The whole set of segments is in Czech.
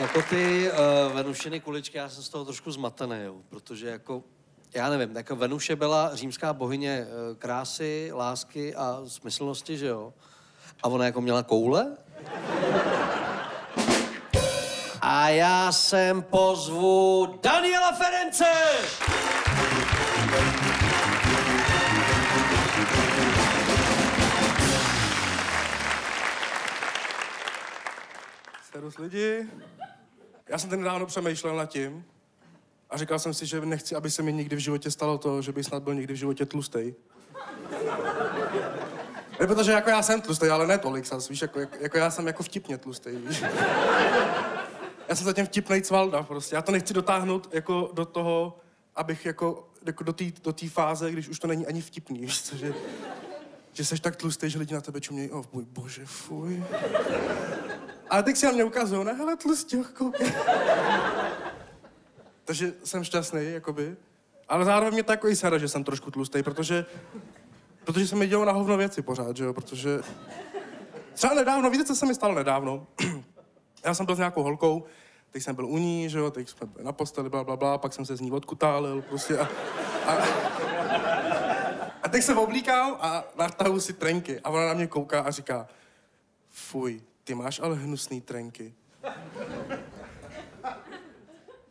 Jako ty uh, Venušiny kuličky, já jsem z toho trošku zmatený, jo, protože jako, já nevím, jako Venuše byla římská bohyně uh, krásy, lásky a smyslnosti, že jo? A ona jako měla koule? A já sem pozvu Daniela Ference! Serus lidi. Já jsem ten nedávno přemýšlel nad tím a říkal jsem si, že nechci, aby se mi nikdy v životě stalo to, že bych snad byl někdy v životě tlustej. Ne, protože jako já jsem tlustej, ale ne tolik, sas, víš, jako, jako, já jsem jako vtipně tlustej, víš. Já jsem zatím vtipnej cvalda, prostě. Já to nechci dotáhnout jako do toho, abych jako, jako do té do fáze, když už to není ani vtipný, víš co, že, že jsi tak tlustý, že lidi na tebe čumějí, oh, můj bože, fuj. A teď si na mě ukazují, ne, hele, tlustěch. Takže jsem šťastný, jakoby. Ale zároveň mě to jako sere, že jsem trošku tlustý, protože, protože se mi dělou na hovno věci pořád, že jo, protože... Třeba nedávno, víte, co se mi stalo nedávno? Já jsem byl s nějakou holkou, teď jsem byl u ní, že jo, teď jsme byli na posteli, bla, bla, bla, pak jsem se z ní odkutálil, prostě a, a, a teď se oblíkám a natahu si trenky a ona na mě kouká a říká, fuj, ty máš ale hnusný trenky.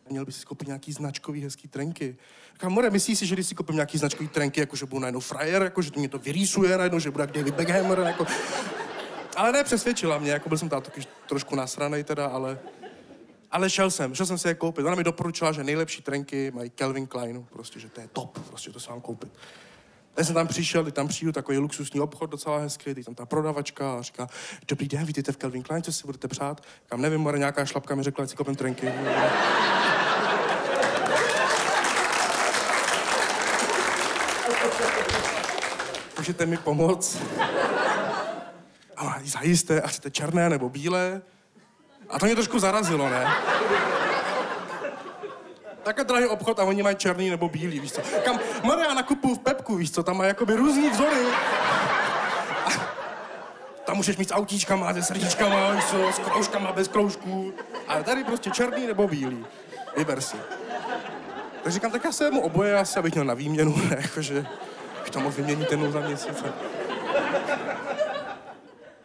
Měl bys si koupit nějaký značkový hezký trenky. Říkám, more, myslíš si, že když si koupím nějaký značkový trenky, jako že budu najednou frajer, jako že to mě to vyrýsuje najednou, že budu jak David Beckham, jako... Ale ne, přesvědčila mě, jako byl jsem tam trošku nasranej teda, ale... Ale šel jsem, šel jsem si je koupit. Ona mi doporučila, že nejlepší trenky mají Calvin Klein, prostě, že to je top, prostě to se mám koupit. Já jsem tam přišel, tam přijdu, takový luxusní obchod docela hezký, teď tam ta prodavačka a říká, dobrý den, vítejte v Calvin Klein, co si budete přát? Kam nevím, more, nějaká šlapka mi řekla, si koupím trenky. Můžete mi pomoct? A zajisté, a chcete černé nebo bílé? A to mě trošku zarazilo, ne? Takhle drahý obchod a oni mají černý nebo bílý, víš co. Kam, Maria nakupuju v Pepku, víš co, tam má jakoby různý vzory. A tam můžeš mít s autíčkama, se srdíčkama, víš co, s kroužkama, bez kroužků. Ale tady prostě černý nebo bílý. Vyber si. Tak říkám, tak já se mu oboje asi, abych měl na výměnu, ne, jakože, bych to mohl vyměnit jednou za měsíc.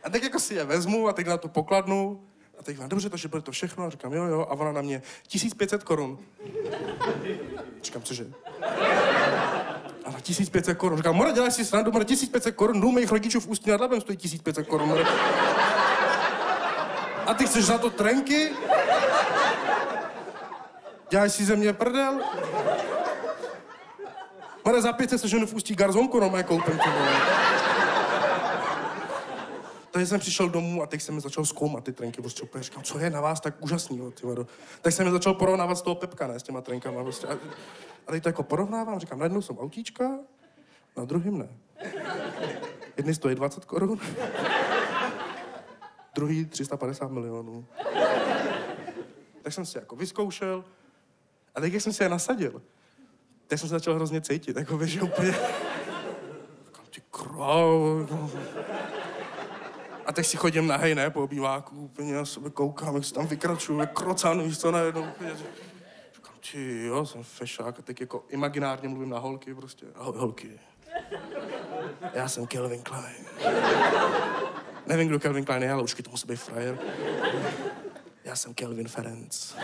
A tak jako si je vezmu a teď na to pokladnu. A teď vám, dobře, takže bude to všechno. A říkám, jo, jo. A ona na mě, 1500 korun. Říkám, cože? A na 1500 korun. Říkám, Mora, děláš si srandu, Mora, 1500 korun, dům mých rodičů v Ústí nad Labem stojí 1500 korun. Mora. A ty chceš za to trenky? Děláš si ze mě prdel? Mora, za 500 se ženu v Ústí garzonku, no, koupím, ty vole. Takže jsem přišel domů a teď jsem začal zkoumat ty trenky. Prostě úplně říkám, co je na vás tak úžasného, ty vado. Tak jsem mi začal porovnávat z toho Pepka, ne, s těma trenkama. Prostě. A, a teď to jako porovnávám, říkám, na jednou jsem autíčka, na druhým ne. Jedny stojí 20 korun, druhý 350 milionů. Tak jsem si jako vyzkoušel a teď, jak jsem si je nasadil, tak jsem se začal hrozně cítit, jako že úplně... Říkám, ty krávo, no. A teď si chodím na ne, po obýváku, úplně na sebe koukám, jak se tam vykračuju, jak krocan, víš co, najednou. Úplně, říkám, ty jo, jsem fešák a teď jako imaginárně mluvím na holky prostě. Ahoj, holky. Já jsem Kelvin Klein. Nevím, kdo Kelvin Klein je, ale určitě to musí být frajer. Já jsem Kelvin Ferenc.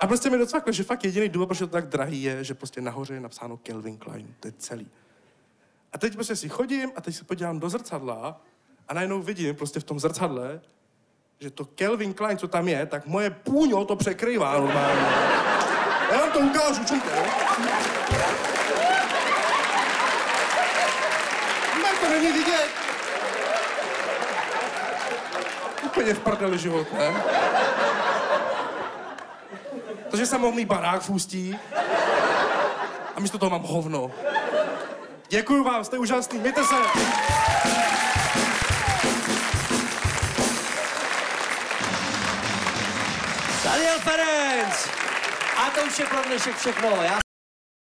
A prostě mi docvaklo, že fakt jediný důvod, proč je to tak drahý, je, že prostě nahoře je napsáno Kelvin Klein. To je celý. A teď prostě si chodím a teď se podívám do zrcadla a najednou vidím prostě v tom zrcadle, že to Kelvin Klein, co tam je, tak moje půňo to překrývá normálně. Já vám to ukážu, čujte? Ne, to není vidět. Úplně v prdeli život, ne? Takže jsem mohl mít barák v ústí a místo toho mám hovno. Děkuju vám, jste úžasný, mějte se. Daniel Ferenc! A to už je pro dnešek všechno. Já